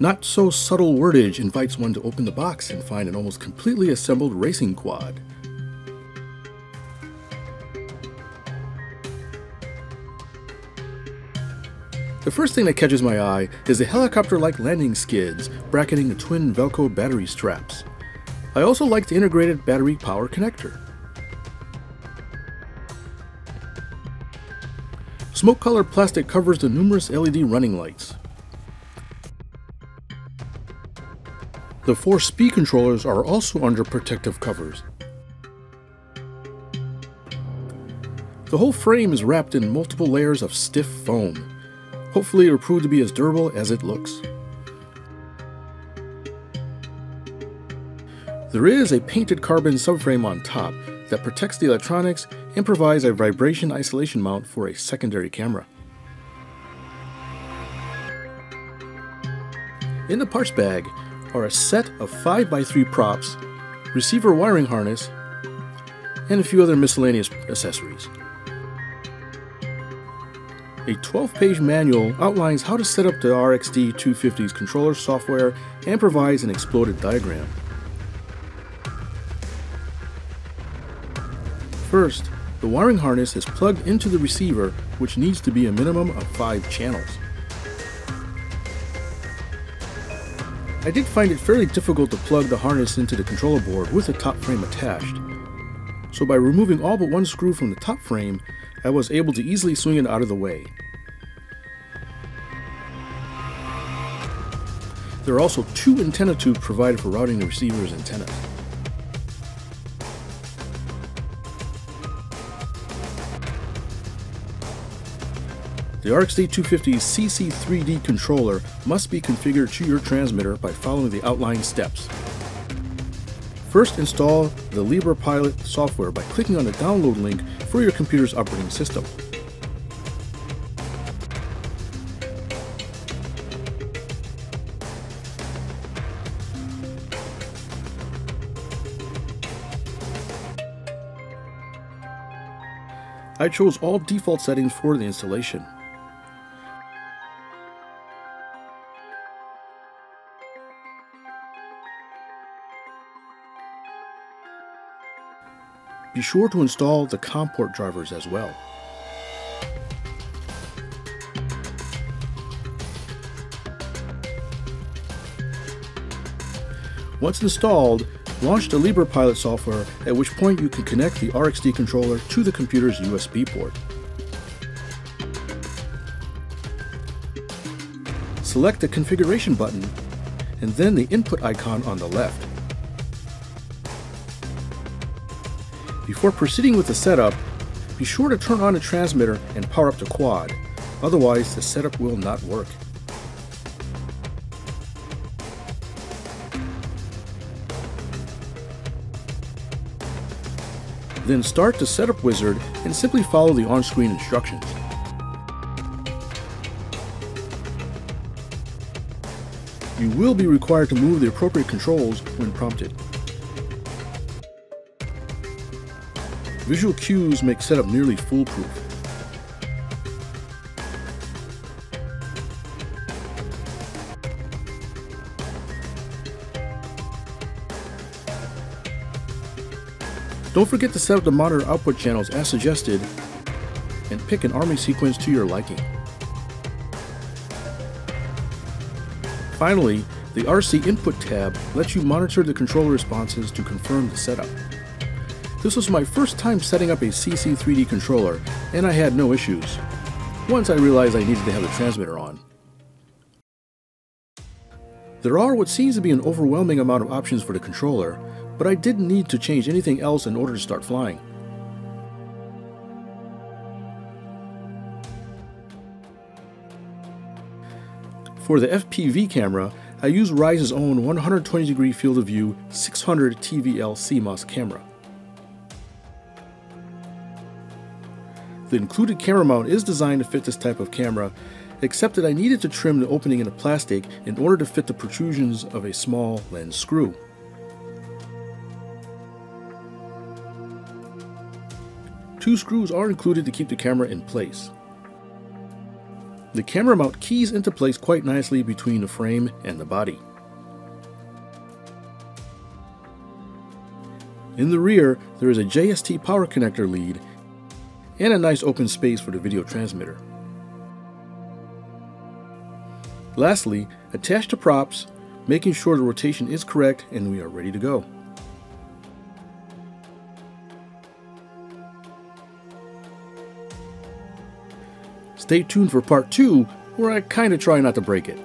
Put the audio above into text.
Not so subtle wordage invites one to open the box and find an almost completely assembled racing quad. The first thing that catches my eye is the helicopter-like landing skids bracketing the twin Velcro battery straps. I also like the integrated battery power connector. Smoke-colored plastic covers the numerous LED running lights. The four speed controllers are also under protective covers. The whole frame is wrapped in multiple layers of stiff foam. Hopefully it will prove to be as durable as it looks. There is a painted carbon subframe on top that protects the electronics and provides a vibration isolation mount for a secondary camera. In the parts bag are a set of 5x3 props, receiver wiring harness, and a few other miscellaneous accessories. A 12-page manual outlines how to set up the RXD 250's controller software and provides an exploded diagram. First, the wiring harness is plugged into the receiver which needs to be a minimum of 5 channels. I did find it fairly difficult to plug the harness into the controller board with the top frame attached. So by removing all but one screw from the top frame, I was able to easily swing it out of the way. There are also two antenna tubes provided for routing the receiver's antennas. The RXD250 CC 3D controller must be configured to your transmitter by following the outlined steps. First install the Libre Pilot software by clicking on the download link for your computer's operating system. I chose all default settings for the installation. Be sure to install the COM drivers as well. Once installed, launch the Libre Pilot software, at which point you can connect the RXD controller to the computer's USB port. Select the configuration button, and then the input icon on the left. Before proceeding with the setup, be sure to turn on the transmitter and power up the quad, otherwise the setup will not work. Then start the setup wizard and simply follow the on-screen instructions. You will be required to move the appropriate controls when prompted. Visual cues make setup nearly foolproof. Don't forget to set up the monitor output channels as suggested and pick an arming sequence to your liking. Finally, the RC Input tab lets you monitor the controller responses to confirm the setup. This was my first time setting up a CC3D controller, and I had no issues, once I realized I needed to have the transmitter on. There are what seems to be an overwhelming amount of options for the controller, but I didn't need to change anything else in order to start flying. For the FPV camera, I use Rise's own 120 degree field of view 600 TVL CMOS camera. The included camera mount is designed to fit this type of camera, except that I needed to trim the opening in the plastic in order to fit the protrusions of a small lens screw. Two screws are included to keep the camera in place. The camera mount keys into place quite nicely between the frame and the body. In the rear, there is a JST power connector lead and a nice open space for the video transmitter. Lastly, attach the props, making sure the rotation is correct and we are ready to go. Stay tuned for part 2 where I kinda try not to break it.